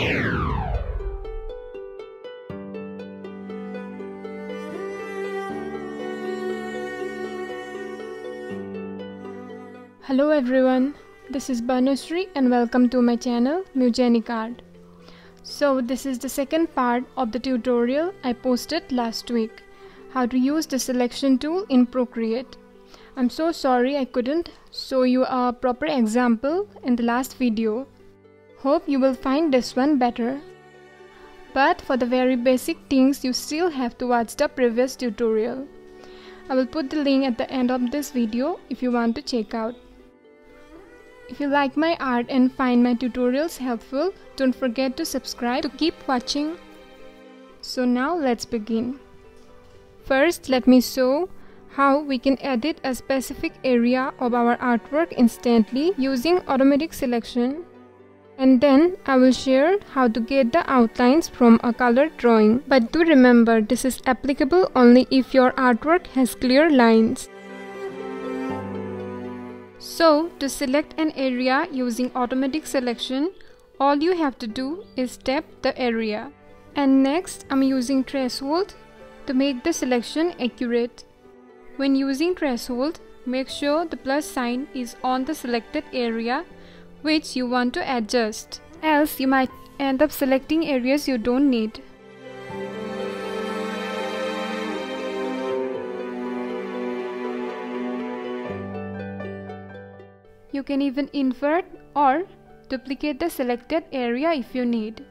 Hello everyone, this is Banashree and welcome to my channel Muzenik Art. So this is the second part of the tutorial I posted last week, how to use the selection tool in Procreate. I'm so sorry I couldn't show you a proper example in the last video. Hope you will find this one better. But for the very basic things you still have to watch the previous tutorial. I will put the link at the end of this video if you want to check out. If you like my art and find my tutorials helpful, don't forget to subscribe to keep watching. So now let's begin. First let me show how we can edit a specific area of our artwork instantly using automatic selection and then I will share how to get the outlines from a colored drawing. But do remember this is applicable only if your artwork has clear lines. So to select an area using automatic selection, all you have to do is tap the area. And next I'm using threshold to make the selection accurate. When using threshold, make sure the plus sign is on the selected area which you want to adjust. Else you might end up selecting areas you don't need. You can even invert or duplicate the selected area if you need.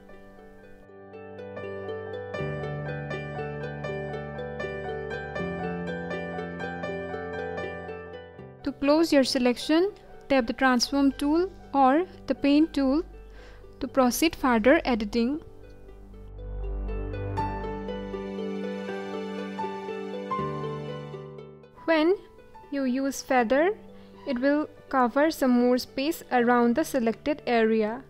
To close your selection, tap the transform tool or the paint tool to proceed further editing. When you use feather, it will cover some more space around the selected area.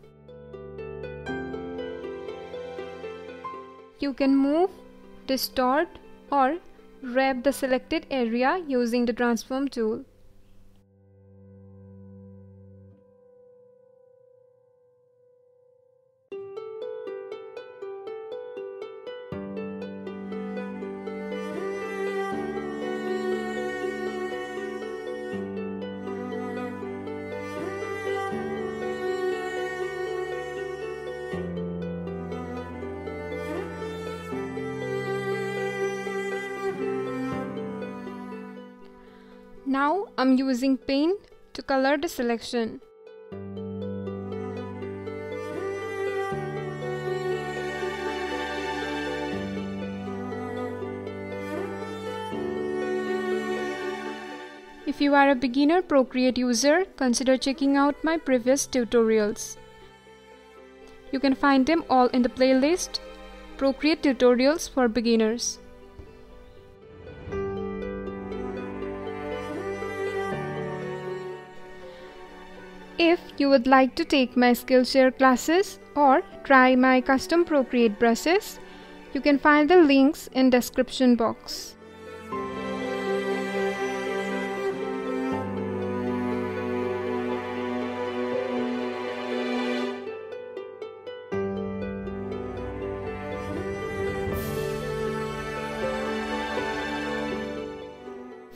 You can move, distort or wrap the selected area using the transform tool. Now I'm using paint to color the selection. If you are a beginner Procreate user, consider checking out my previous tutorials. You can find them all in the playlist Procreate Tutorials for Beginners. If you would like to take my Skillshare classes or try my custom Procreate brushes, you can find the links in description box.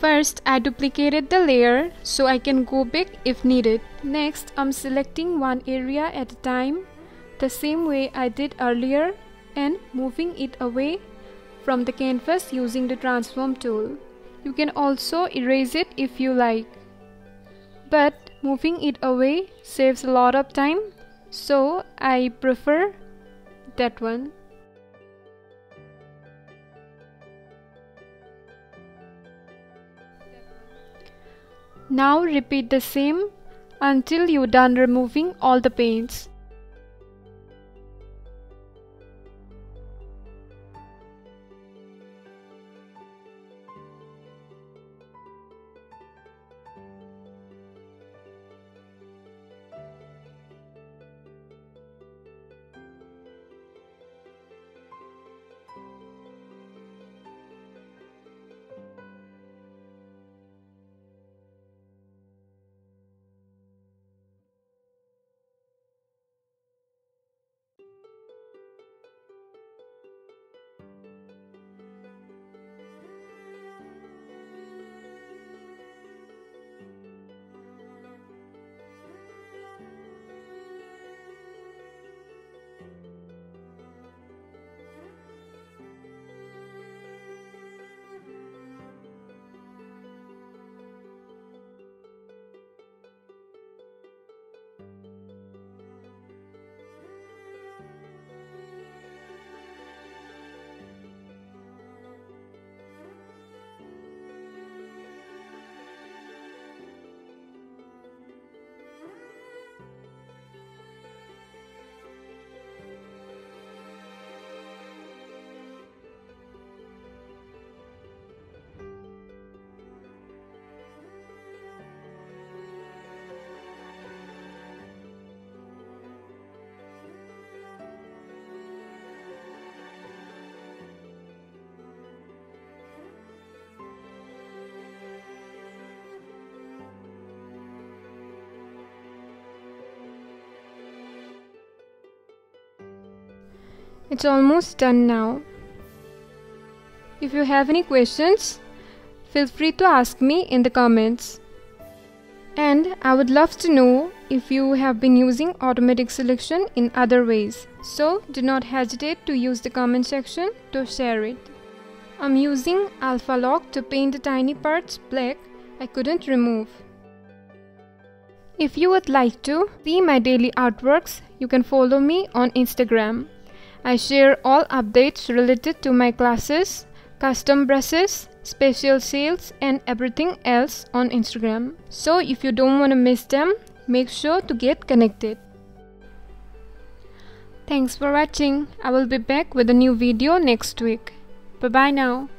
First, I duplicated the layer so I can go back if needed. Next, I'm selecting one area at a time the same way I did earlier and moving it away from the canvas using the transform tool. You can also erase it if you like. But moving it away saves a lot of time so I prefer that one. Now repeat the same until you're done removing all the paints. It's almost done now. If you have any questions, feel free to ask me in the comments. And I would love to know if you have been using automatic selection in other ways. So do not hesitate to use the comment section to share it. I'm using Alpha Lock to paint the tiny parts black I couldn't remove. If you would like to see my daily artworks, you can follow me on Instagram. I share all updates related to my classes, custom brushes, special sales and everything else on Instagram. So if you don't want to miss them, make sure to get connected. Thanks for watching. I will be back with a new video next week. Bye bye now.